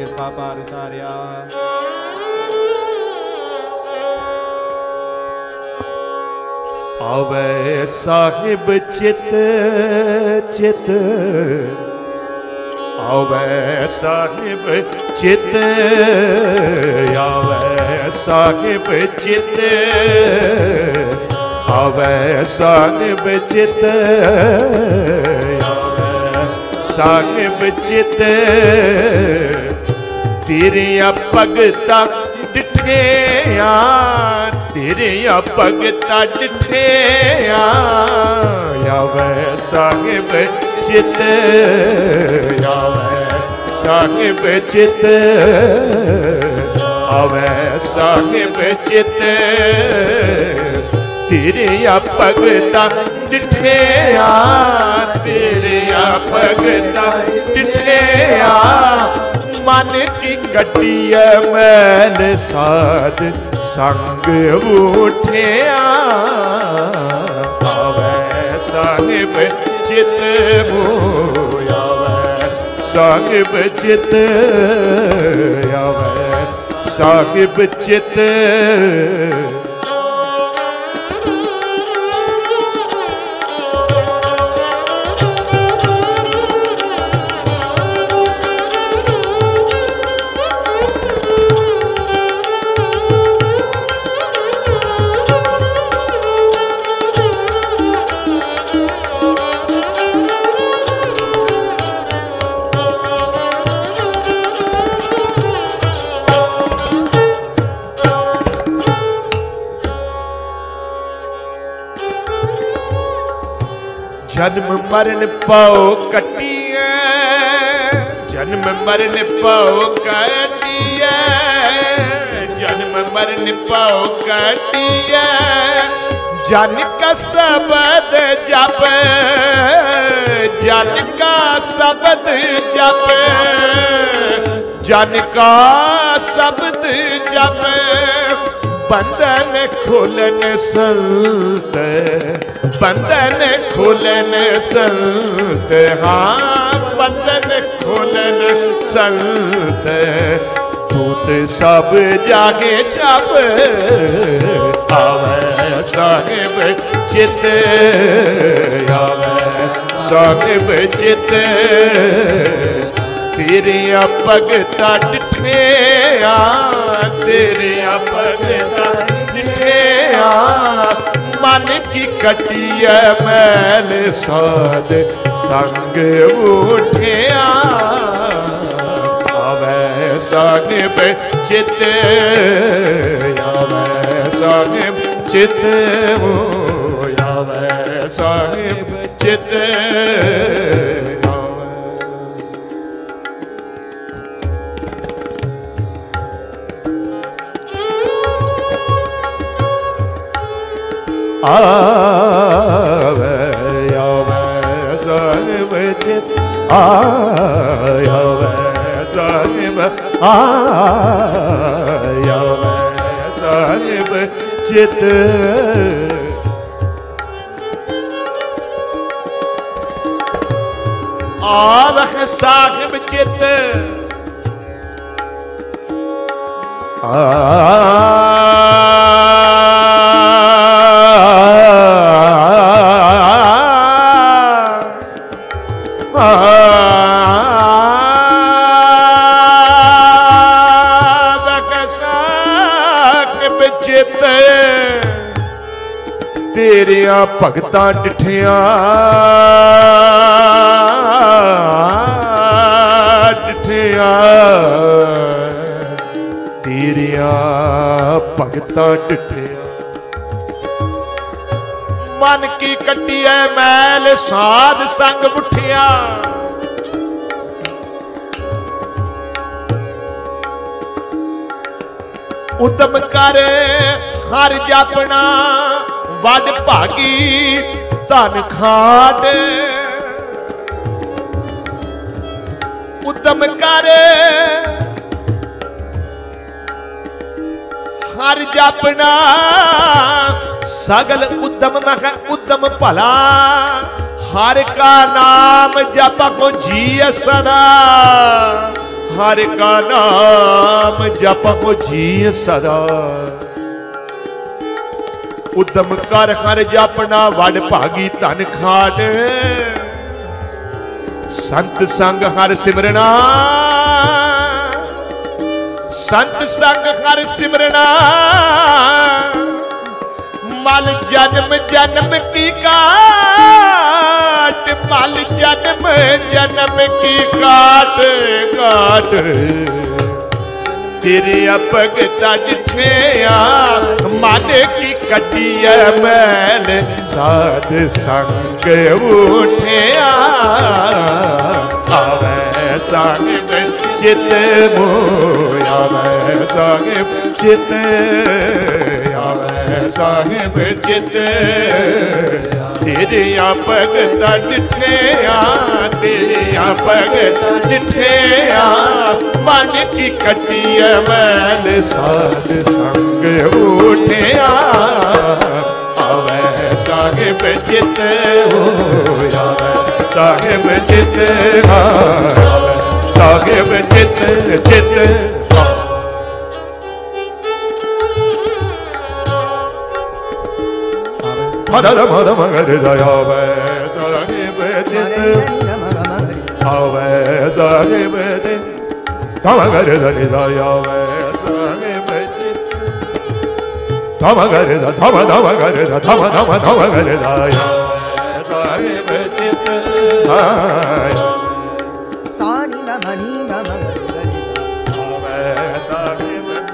ਕਿਰਪਾ ਪਾਰ ਉਤਾਰਿਆ ਆਵੇ ਸਾਹਿਬ ਚਿਤ ਚਿਤ। ਆਵੇ ਸਾਹਿਬ ਚਿਤ, ਆਵੇ ਸਾਹਿਬ ਚਿਤ। ਆਵੇ ਸਾਹਿਬ ਚਿਤ, ਆਵੇ ਸਾਹਿਬ ਚਿਤ। ਤੇਰੀਆਂ ਭਗਤਾਂ ਡਿਠਿਆ ਤੇਰੀਆਂ ਭਗਤਾਂ ਡਿਠਿਆ ਆਵੇ ਸਾਹਿਬ ਚਿਤ, ਆਵੇ ਸਾਹਿਬ ਚਿਤ। ਆਵੇ ਸਾਹਿਬ ਚਿਤ ਤੇਰੀਆਂ ਭਗਤਾਂ ਡਿਠਿਆ ਤੇਰੀਆਂ ਭਗਤਾਂ ਡਿਠਿਆ ਮਨ ਕੀ ਕੱਟੀਐ ਮੈਲ ਸਾਧ ਸੰਗ ਉਠਿਆ। ਆਵੇ ਸਾਹਿਬ ਚਿਤ ਮੋਆਵੇ ਸਾਹਿਬ ਚਿਤ ਆਵੇ ਸਾਹਿਬ ਚਿਤ ਜਨਮ ਮਰਨ ਪਾਉ ਕਟੀਐ। ਜਨਮ ਮਰਨ ਪਾਉ ਕਟੀਐ। ਜਨਮ ਮਰਨ ਪਾਉ ਕਟੀਐ। ਜਨ ਕਾ ਸ਼ਬਦ ਜਪ, ਜਨ ਕਾ ਸ਼ਬਦ ਜਪ, ਜਨ ਕਾ ਸ਼ਬਦ ਜਪ। ਬੰਧਨ ਖੋਲਨ ਸੰਤ। ਬੰਧਨ ਖੋਲਨ ਸੰਤ, ਹਾਂ ਬੰਦਨ ਖੋਲਨ ਸੰਤ। ਤੂਤ ਸਭ ਜਾਗੇ ਛਪ, ਆਵੇ ਸਾਹਿਬ ਚਿਤ। ਆਵੇ ਸਾਹਿਬ ਚਿਤ। ਤੇਰੀਆਂ ਭਗਤਾਂ ਡਿਠਿਆ, ਤੇਰੀਆਂ ਭਗਤਾਂ ਡਿਠਿਆ। ਮਨ ਕੀ ਕਟੀਐ ਮੈਲ ਸਾਧ, ਸੰਗ ਉਠਿਆ। ਆਵੇ ਸਾਹਿਬ ਚਿਤ, ਆਵੇ ਸਾਹਿਬ ਚਿਤ, ਆਵੇ ਸਾਹਿਬ ਚਿਤ। ਆਵੇ ਆਵੇ ਆਵੇ ਸਾਹਿਬ ਚਿਤ ਆਵੇ ਸਾਹਿਬ ਆਵੇ ਸਾਹਿਬ ਚਿਤ ਆਵਖ ਤੇਰੀਆਂ ਭਗਤਾਂ ਡਿਠਿਆ। ਡਿਠਿਆ। ਤੇਰੀਆਂ ਭਗਤਾਂ ਡਿਠਿਆ। ਮਨ ਕੀ ਕੱਟੀਐ ਮੈਲ ਸਾਧ ਸੰਗ ਉਠਿਆ ਉਦਮ ਕਰ ਹਰ ਜਾਪਣਾ। ਵੱਡ ਭਾਗੀ ਧਨ ਖਾਟ। ਉਦਮ ਕਰ। ਹਰ ਜਾਪਣਾ ਸਗਲ ਉਦਮ, ਮੈਂ ਕਹ ਉਦਮ ਭਲਾ। ਹਰ ਕਾ ਨਾਮ ਜਪ ਕੋ ਜੀ ਸਦਾ। ਹਰ ਕਾ ਨਾਮ ਜਪ ਕੋ ਜੀ ਸਦਾ। ਉਦਮ ਕਰ ਹਰ ਜਾਪਣਾ ਵੱਡ ਭਾਗੀ ਧਨ ਖਾਟ। ਸੰਤ ਸੰਗ ਹਰ ਸਿਮਰਣਾ ਸੰਤ ਸੰਗ ਹਰ ਸਿਮਰਣਾ ਮਲ ਜਨਮ ਜਨਮ ਕੀ ਕਾਟ ਮਲ ਜਨਮ ਜਨਮ ਕੀ ਕਾਟ ਕਾਟ ਤੇਰੇ ਅਪਗਤਾ ਜਿਠਿਆ ਮਨ ਕੀ ਕੱਟੀਐ ਮੈਲ, ਸਾਧ ਸੰਗ ਉਠਿਆ। ਆਵੇ ਸਾਹਿਬ ਚਿਤ ਮੋਇਆ ਆਵੇ ਸਾਹਿਬ ਚਿਤ, ਆਵੇ ਸਾਹਿਬ ਚਿਤ। ਤੇਰੀਆਂ ਭਗਤਾਂ ਡਿਠਿਆ ਤੇਰੀਆਂ ਭਗਤਾਂ ਡਿਠਿਆ ਮਨ ਕੀ ਕੱਟੀਐ ਮੈਲ ਸਾਧ ਸੰਗ ਉਠਿਆ ਆਵੇ ਸਾਹਿਬ ਚਿਤ ਹੋਇਆ ਸਾਹਿਬ ਚਿਤ ਆਵੇ ਸਾਹਿਬ ਚਿਤ ਚਿਤ ਮਦਦ ਮਦ ਮਗਰ ਜਾਵੇ ਸਾਹਿਬ ਸਾਹਿਬ ਚਿਤ Yahweh Zahimete Tamagare Zanita Yahweh Zahimete Tamagare Za Tama Tamagare Za Tama Tama Tamagare Za Yahweh Zahimete Sani Namani Namagare Yahweh Zahimete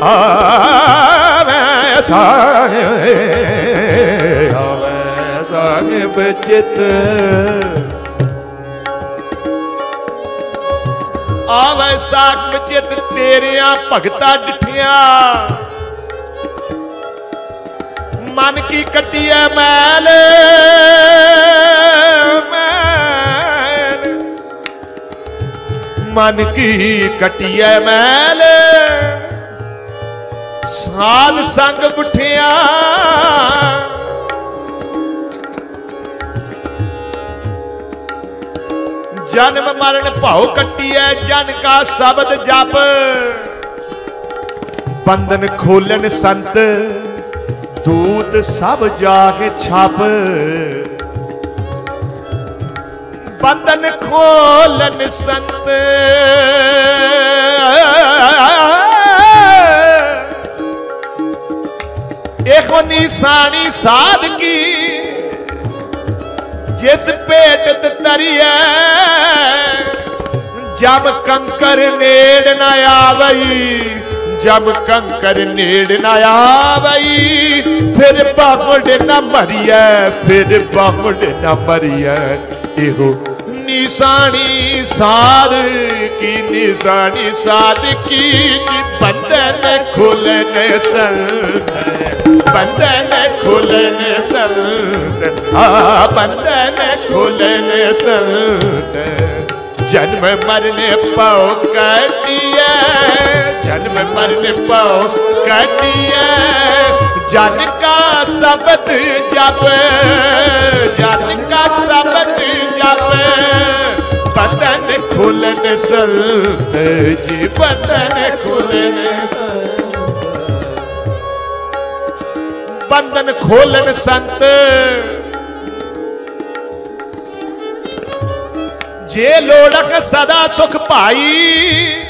Yahweh Zahimete ਆਵੇ ਸਾਹਿਬ ਆਵੇ ਸਾਹਿਬ ਚਿਤ ਆਵੇ ਸਾਹਿਬ ਤੇਰੀਆਂ ਭਗਤਾ ਡਿਠਿਆ। ਮਨ ਕੀ ਕੱਟੀਐ ਮੈਲ? ਮਨ ਕੀ ਕੱਟੀਐ ਮੈਲ? ਸਾਲ ਸੰਗ ਉਠਿਆ। ਜਨਮ ਮਰਨ ਭਾਉ ਕੱਟੀਐ, ਜਨ ਕਾ ਸ਼ਬਦ ਜਪ। ਬੰਧਨ ਖੋਲਣ ਸੰਤ, ਦੂਤ ਸਭ ਜਾ ਕੇ ਛਾਪ। ਬੰਧਨ ਖੋਲਣ ਸੰਤ, ਇਹੋ ਨਿਸ਼ਾਨੀ ਸਾਧ ਕੀ ਜਿਸ ਭੇਟ ਤਰੀਐ ਜਬ ਕੰਕਰ ਨੇੜ ਨ ਆਵਈ, ਜਬ ਕੰਕਰ ਨੇੜ ਨ ਆਵਈ, ਫਿਰ ਬਾਹੜ ਨ ਮਰੀਐ, ਫਿਰ ਬਾਹੜ ਨਾ ਮਰੀਐ। ਇਹੋ ਨਿਸ਼ਾਨੀ ਸਾਧ ਕੀ, ਨਿਸ਼ਾਨੀ ਸਾਧ ਕੀ ਜੀ ਬੰਧਨ ਖੁੱਲਨ ਬੰਧਨ ਖੁੱਲਨ ਸੰਤ ਆ ਬੰਧਨ ਖੁੱਲਨ ਸੰਤ। ਜਨਮ ਮਰਨ ਪਾਉ ਕਟਿਐ ਜਨਮ ਮਰਨ ਪਾਉ ਕਟਿਐ ਜਨ ਕਾ ਸ਼ਬਦ ਜਪ ਜਨ ਕਾ ਸ਼ਬਦ ਜਪ। ਬਦਨ ਖੁੱਲਨ ਸੰਤ, ਜੀ ਬਦਨ ਖੁੱਲਨ ਬੰਧਨ ਖੋਲਨ ਸੰਤ ਜੇ ਲੋੜਕ ਸਦਾ ਸੁਖ ਭਾਈ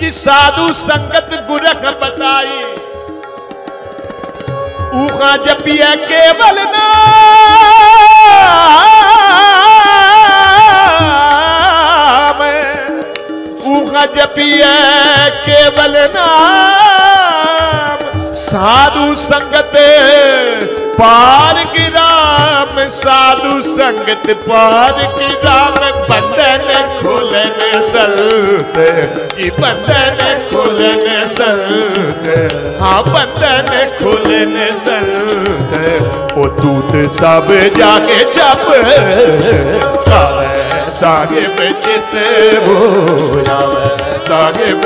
ਜੀ ਸਾਧੂ ਸੰਗਤ ਗੁਰਖ ਬਤਾਈ ਊਖਾ ਜਪੀਐ ਕੇਵਲ ਨਾਮ ਊਖਾ ਜਪੀਐ ਕੇਵਲ ਨਾਮ ਸਾਧੂ ਸੰਗਤ ਪਾਰ ਕੀ ਰਾਮ ਸਾਧੂ ਸੰਗਤ ਪਾਰ ਕੀ ਰਾਮ ਬੰਧਨ ਖੋਲਨ ਸੰਤ ਕੀ ਬੰਧਨ ਖੋਲਨ ਸੰਤ ਹਾਂ ਬੰਧਨ ਖੋਲਨ ਸੰਤ ਉਹ ਦੂਤ ਸਭ ਜਾ ਕੇ ਜਪ ਕਾਵੇ ਸਾਹਿਬ ਚਿਤ ਹੋਇਆਵੇ ਸਾਹਿਬ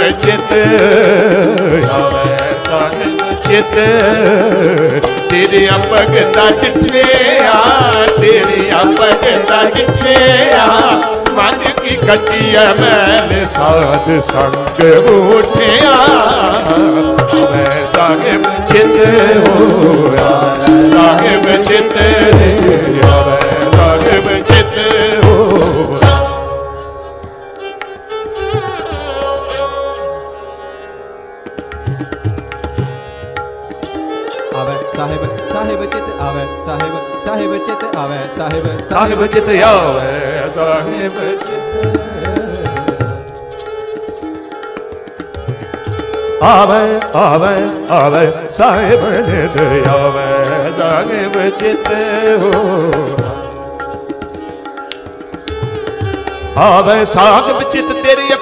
ਚਿਤ। ਆਵੇ ਸਾਹਿਬ ਚਿਤ ਤੇਰੀਆਂ ਭਗਤਾਂ ਡਿਠਿਆ ਮਨ ਕੀ ਕੱਟੀਐ ਮੈਲ ਸਾਧ ਸੰਗ ਉਠਿਆ। ਮੈਂ ਸਾਹਿਬ ਚਿਤ ਹੋਇਆ, ਸਾਹਿਬ ਚਿਤ ਹੋਇਆ ਸਾਹਿਬ ਸਾਹਿਬ ਸਾਹਿਬ ਚਿਤ ਆਵੇ ਸਾਹਿਬ ਸਾਹਿਬ ਚਿਤ ਆਵੇ ਸਾਹਿਬ ਸਾਹਿਬ ਚਿਤ ਆਵੇ ਸਾਹਿਬ ਚਿਤ ਆਵੇ ਆਵੇ ਆਵੇ ਸਾਹਿਬ ਨਿਦ ਆਵੇ ਸਾਹਿਬ ਚਿਤ ਹੋ। ਆਵੇ ਸਾਹਿਬ ਚਿਤ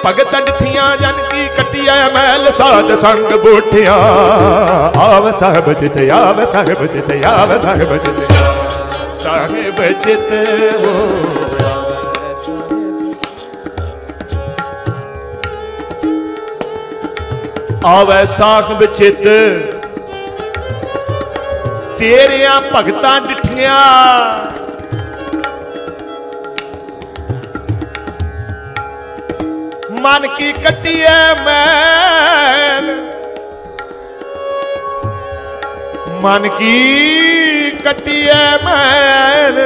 ਭਗਤ ਡਠੀਆਂ ਜਨ ਕੀ ਕੱਟਿਆ ਮੈਲ ਸਾਧ ਸੰਗ ਬੂਠਿਆ। ਆਵੇ ਸਾਹਿਬ ਚਿਤ ਆਵੇ ਸਾਹਿਬ ਚਿਤ ਆਵੇ ਸਾਹਿਬ ਚਿਤ ਸਾਹਿਬ ਚਿਤ ਹੋ। ਆਵੇ ਸਾਹਿਬ ਚਿਤ ਤੇਰੀਆਂ ਭਗਤਾਂ ਡਿਠੀਆਂ ਮਨ ਕੀ ਕੱਟੀਐ ਮੈਲ? ਮਨ ਕੀ ਕੱਟੀਐ ਮੈਲ?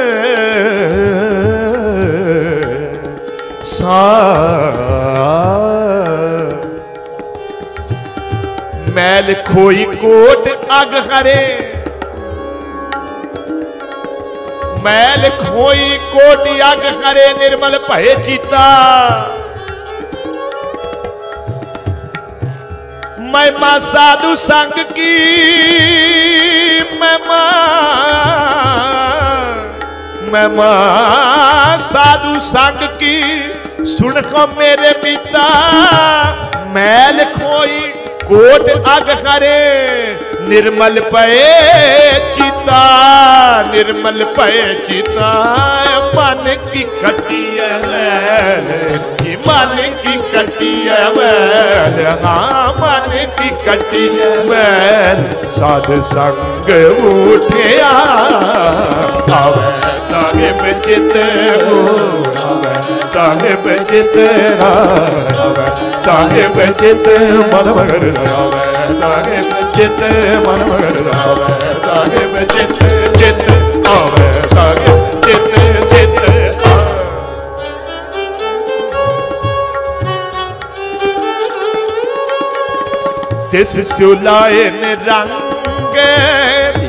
ਸਾ ਮੈਲ ਖੋਈ ਕੋਟ ਅਗ ਹਰੇ। ਮੈਲ ਖੋਈ ਕੋਟ ਅਗ ਹਰੇ, ਨਿਰਮਲ ਭਏ ਚੀਤਾ। ਮਹਿਮਾ ਸਾਧੂ ਸੰਗ ਕੀ? ਮਹਿਮਾ ਮਹਿਮਾ ਸਾਧੂ ਸੰਗ ਕੀ? ਸੁਣ ਕੋ ਮੇਰੇ ਪਿਤਾ, ਮੈਲ ਖੋਈ ਕੋਟ ਅਗ ਕਰੇ। ਨਿਰਮਲ ਪਏ ਚਿਤਾ, ਨਿਰਮਲ ਪਏ ਚਿਤਾ, ਮਨ ਕੀ ਕੱਟੀਐ ਮੈਲ ਕੀ ਮਨ ਕੀ ਕੱਟੀਐ ਮੈਲ ਹਾਂ ਮਨ ਕੀ ਕੱਟੀਐ ਮੈਲ ਸਾਧ ਸੰਗ ਉਠਿਆ, ਆਵੇ ਸਾਹਿਬ ਚਿਤ ਹੋ ਆਵੇ ਸਾਹਿਬ ਚਿਤ ਆਵੇ ਸਾਹਿਬ ਚਿਤ ਮਨ ਮਗਰ ਆਵੇ। ਸਾਹਿਬ ਚਿਤ ਮਨ ਮਗਰ ਆਵੇ ਸਾਹਿਬ ਚਿਤ ਚਿਤ ਆਵੇ ਸਾਹਿਬ ਚਿਤ ਚਿਤ ਤਿਸ ਸੁਲਾਏ ਨੇ ਰੰਗ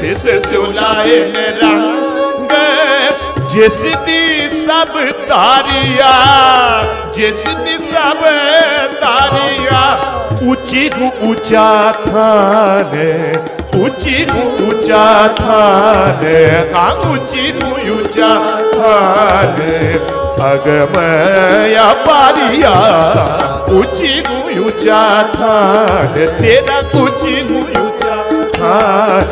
ਤਿਸ ਸੁਲਾਏ ਨੇ ਜਿਸ ਦੀ ਸਭ ਧਾਰਿਆ ਜਿਸ ਦੀ ਸਭ ਧਾਰਿਆ ਉੱਚੀ ਨੂੰ ਉੱਚਾ ਥਾਨੇ ਉੱਚੀ ਨੂੰ ਉੱਚਾ ਥਾਨੇ ਆ ਉੱਚੀ ਨੂੰ ਉੱਚਾ ਥਾਨੇ ਅਗਮਯ ਪਾਰਿਆ ਉੱਚੀ ਨੂੰ ਉੱਚਾ ਥਾਨ ਤੇਰਾ ਉੱਚੀ ਨੂੰ ਉੱਚਾ ਥਾਨ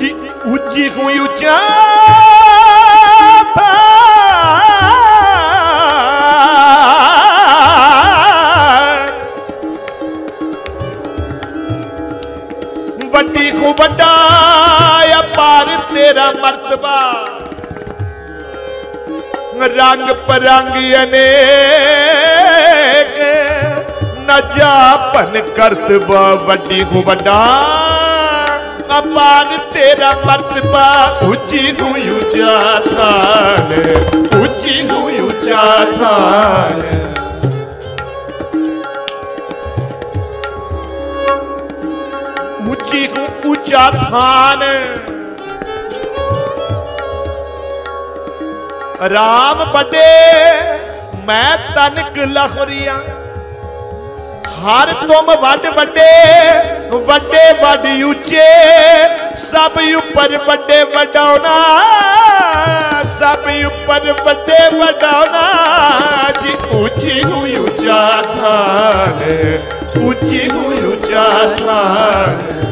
ਜੀ ਉੱਚੀ ਨੂੰ ਉੱਚਾ ਥਾਨ ਤੇਰਾ ਮਰਤਬਾ। ਰੰਗ ਪਰੰਗ ਅਨੇਕ ਨਾ ਜਾਪਨ ਕਰਤਬਾ, ਵੱਡੀ ਕੋ ਵੱਡਾ। ਅਪਾਰ ਤੇਰਾ ਮਰਤਬਾ, ਉੱਚੀ ਨੂੰ ਉੱਚਾ ਥਾਨ। ਉੱਚੀ ਨੂੰ ਉੱਚਾ ਥਾਨ। ਉੱਚੀ ਨੂੰ ਉੱਚਾ ਥਾਨ। ਰਾਮ ਵੱਡੇ, ਮੈਂ ਤਨਕ ਲਖਰੀਆਂ ਹਰ ਤੁਮ ਵੱਡ ਵੱਡੇ ਵੱਡੇ ਵੱਡ ਉੱਚੇ, ਸਭ ਉੱਪਰ ਵੱਡੇ ਵਡਾਉਣਾ, ਸਭ ਉੱਪਰ ਵੱਡੇ ਵਡਾਉਣਾ। ਜੀ ਉੱਚੀ ਹੋਈ ਉੱਚਾ ਥਾਨ, ਉੱਚੀ ਹੋਈ ਉੱਚਾ ਥਾਨ।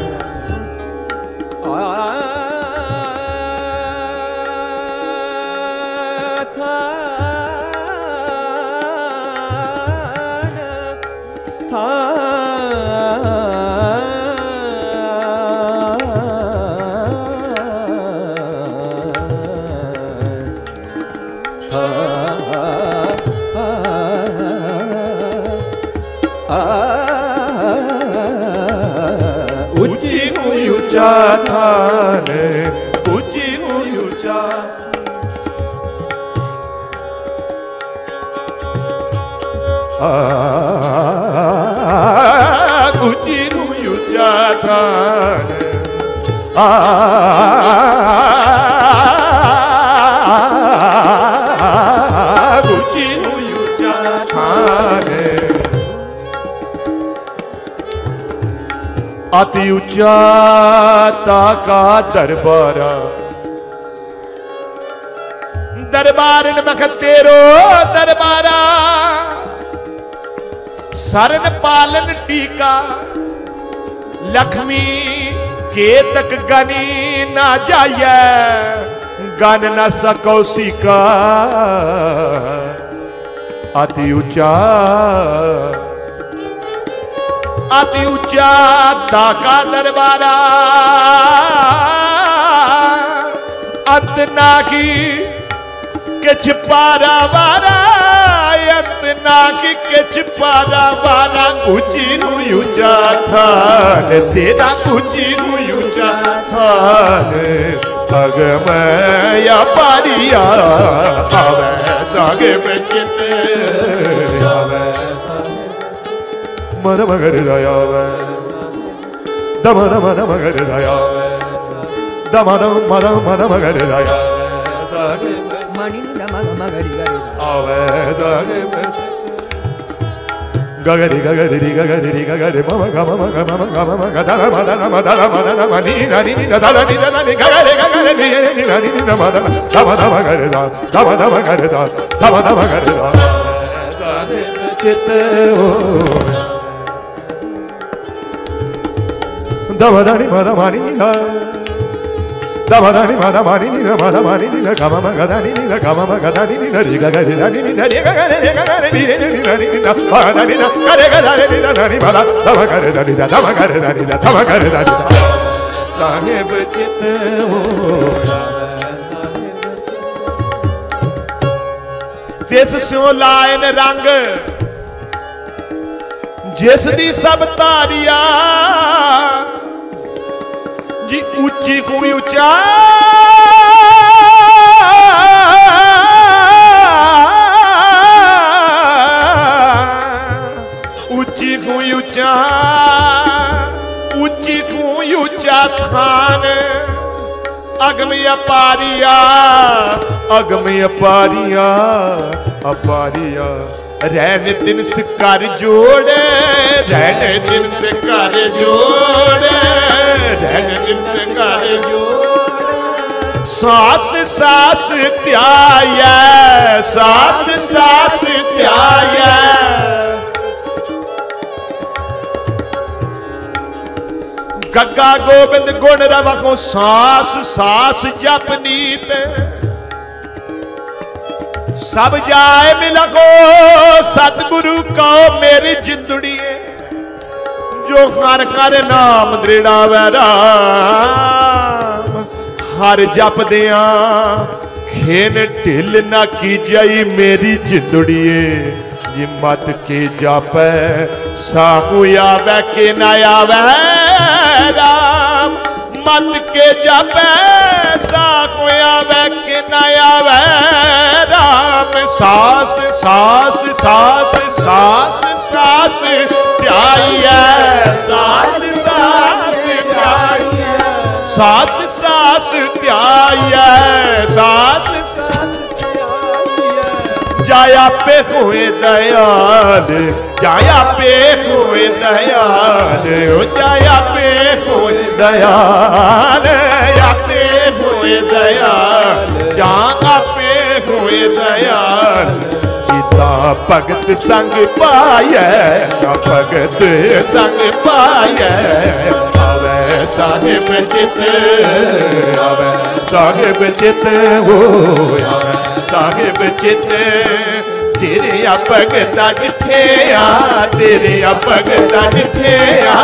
ਉੱਚੀ ਨੂੰ ਉੱਚਾ ਥਾਨ ਉੱਚੀ ਨੂੰ ਉੱਚਾ ਆ ਉੱਚੀ ਨੂੰ ਉੱਚਾ ਥਾਨ ਆ ਅਤੀ ਉੱਚਾ ਤਾਕਾ ਦਰਬਾਰਾ ਦਰਬਾਰਨ ਮਖ ਤੇਰੋ ਦਰਬਾਰਾ ਸਰਨ ਪਾਲਨ ਟੀਕਾ ਲਖਮੀ ਕੇਤਕ ਗਨੀ ਨਾ ਜਾਈਐ ਗਨ ਨ ਸਕੋ ਸਿਕਾ ਅਤੀ ਉੱਚਾ ਅਤੀ ਉੱਚਾ ਤਾਕਾ ਦਰਬਾਰਾ ਅੰਤ ਨਾ ਕੀ ਕਿਛ ਪਾਰਾ ਵਾਰਾ ਅੰਤ ਨਾ ਕੀ ਕਿਛ ਪਾਰਾ ਵਾਰਾ ਉੱਚੀ ਨੂੰ ਉੱਚਾ ਥਾਨ ਤੇਰਾ ਉੱਚੀ ਨੂੰ ਉੱਚਾ ਥਾਨ ਅਗਮੈ ਆ ਪਾਰੀਆ ਆਵੇ ਸਾਗੇ दम दम कर दयावे दम दम दम कर दयावे दम दम दम दम कर दयावे मणि दम दम कर आवे सागे గగరి గగరి గగరి గగరి మమ గమ మగ మమ గమ మగ దర మద నమ దర మద నమ నీ నని ని దర ని దర ని గగరి గగరి ని ని నని ని నమ దర దమ దమ గరి దా దమ దమ గరి దా దమ దమ గరి దా చిత్త ఓ ਦਾ ਗਮ ਮ ਗਦਨੀ ਨੀ ਦਾ ਰੀ ਗਗਰੇ ਨੀ ਨੀ ਦਾ ਰੀ ਗਗਰੇ ਰੀ ਗਗਰੇ ਨੀ ਨੀ ਨੀ ਨੀ ਨੀ ਦਾ ਮਦ ਨੀ ਦਾ ਗਰੇ ਗਰੇ ਨੀ ਦਾ ਨੀ ਮਦ ਦਮ ਗਰੇ ਦਾ ਨੀ ਦਾ ਦਮ ਗਰੇ ਦਾ ਨੀ ਦਾ ਦਮ ਗਰੇ ਦਾ ਨੀ ਦਾ ਸਾਹਿਬ ਚਿਤ ਹੋਇਆ ਤਿਸ ਸਿਉ ਲਾਇਨ ਰੰਗ ਜਿਸ ਦੀ ਸਭ ਧਾਰਿਆ ਜੀ, ਉੱਚੀ ਕੋਈ ਉੱਚਾ। ਉੱਚੀ ਕੋਈ ਉੱਚਾ, ਉੱਚੀ ਕੋਈ ਉੱਚਾ ਥਾਨ। ਅਗਮ ਅਪਾਰੀਆ ਅਗਮ ਅਪਾਰੀਆ ਅਪਾਰੀਆ। ਰਹਿਣ ਦਿਨ ਕਰ ਜੋੜ, ਰਹਿਣ ਦਿਨ ਕਰ ਜੋੜ। ਰਹਿਣ ਦਿਨ ਸਿਕਰ ਜੋੜ। ਸਾਸ ਸਾਸ ਧਿਆਇਐ ਸਾਸ ਸਾਸ ਧਿਆਇਐ ਗੱਗਾ ਗੋਬਿੰਦ ਗੁਣ ਰਵਖੋ ਸਾਸ ਸਾਸ ਜਪ ਨੀਤ। ਸਭ ਜਾਏ ਮਿਲਗੋ ਸਤਿਗੁਰੂ ਕੋ ਮੇਰੀ ਜਿੰਦੜੀ। ਜੋ ਹਰ ਕਰ ਨਾਮ ਦ੍ਰਿੜਾਵੈ ਰਾਮ। ਹਰ ਜਪਦਿਆਂ ਖੇਨ ਢਿੱਲ ਨਾ ਕੀਜਈ ਮੇਰੀ ਜਿੰਦੜੀਏ। ਜੀ ਮਤ ਕੇ ਜਾਪੈ, ਸਾਹੂ ਆਵੈ ਕੇ ਨਾ ਆਵੈ ਰਾਮ। ਮਤ ਕੇ ਜਾਪੈ, ਸਾਹੂ ਆਵੈ ਕੇ ਨਾ ਆਵੈ ਰਾਮ। ਸਾਸ ਸਾਸ ਸਾਸ ਸਾਸ ਸਾਸ, ਧਿਆਈਐ ਸਾਸ ਸਾਸ ਧਿਆਈਐ ਸਾਸ ਸਾਸ ਜਾਇਆ ਪੇ ਹੋਏ ਦਇਆਲ ਜਾਇਆ ਪੇ ਹੋਏ ਦਇਆਲ, ਓ ਜਾਇਆ ਪੇ ਹੋਏ ਦਇਆਲ, ਆਪੇ ਹੋਏ ਦਇਆਲ, ਜਾਂ ਆਪੇ ਹੋਏ ਦਇਆਲ। ਜੀਤਾ ਭਗਤ ਸੰਗ ਪਾਇਐ ਤਾਂ ਭਗਤ ਸੰਗ ਪਾਇਐ ਆਵੇ ਸਾਹਿਬ ਚਿਤ, ਆਵੇ ਸਾਹਿਬ ਚਿਤ ਹੋਇਆ ਸਾਹਿਬ ਚਿਤ। ਤੇਰੇ ਭਗਤਾ ਡਿਠਿਆ ਤੇਰੇ ਭਗਤਾ ਡਿਠਿਆ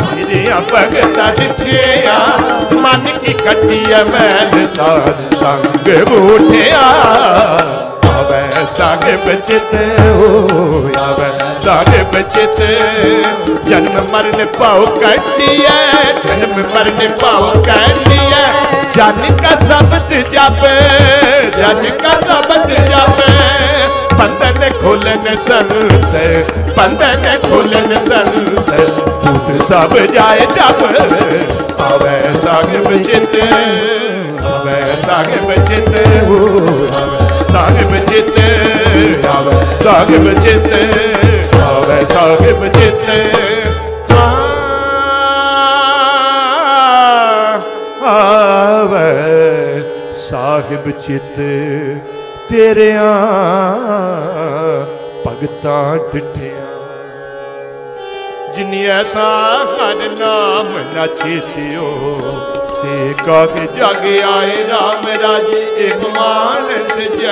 ਤੇਰੇ ਭਗਤਾ ਡਿਠਿਆ ਮਨ ਕੀ ਕੱਟੀਐ ਮੈਲ ਸਾਧ ਸੰਗ ਬੂਠਿਆ ਸਾਹਿਬ ਚਿਤ ਹੋ ਸਾਹਿਬ ਚਿਤ ਜਨਮ ਮਰਨ ਭਾਉ ਕੱਟਿਐ ਜਨਮ ਮਰਨ ਭਾਉ ਕੱਟਿਐ ਜਨ ਕਾ ਸ਼ਬਦ ਜਪ, ਜਨ ਕਾ ਸ਼ਬਦ ਜਪ। ਬੰਧਨ ਖੋਲਨ ਸੰਤ ਬੰਧਨ ਖੋਲਨ ਸੰਤ ਭੂਤ ਸਭ ਜਾਏ ਜਪ, ਆਵੇ ਸਾਹਿਬ ਚਿਤ ਆਵੇ ਸਾਹਿਬ ਚਿਤ ਹੋ ਸਾਹਿਬ ਚਿਤ ਆਵੇ ਸਾਹਿਬ ਚਿਤ ਆਵੇ ਸਾਹਿਬ ਚਿਤ। ਆਵੇ ਸਾਹਿਬ ਚਿਤ ਤੇਰਿਆਂ ਭਗਤਾਂ ਡਿਠਿਆ। ਜਿਨੀ ਐਸਾ ਹਰ ਨਾਮ ਨਾ ਚੇਤਿਓ ਸੇ ਕਾ ਕੇ ਜਗ ਆਏ RAM ਰਾਜੇ ਇੱਕ ਮਾਨਸ ਜੈ।